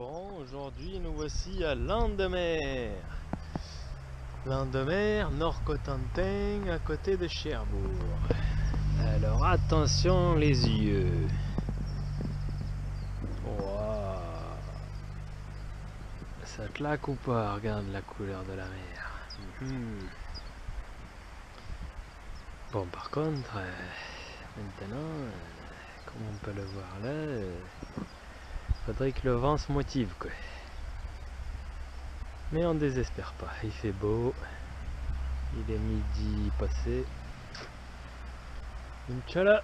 Bon, aujourd'hui nous voici à Landemer. Landemer, Nord-Cotentin, à côté de Cherbourg. Alors attention les yeux. Waouh. Ça claque ou pas Regarde la couleur de la mer. Mhm. Bon par contre, euh, maintenant, euh, comme on peut le voir là, euh, faudrait que le vent se motive quoi. Mais on désespère pas, il fait beau, il est midi passé. Inch'Allah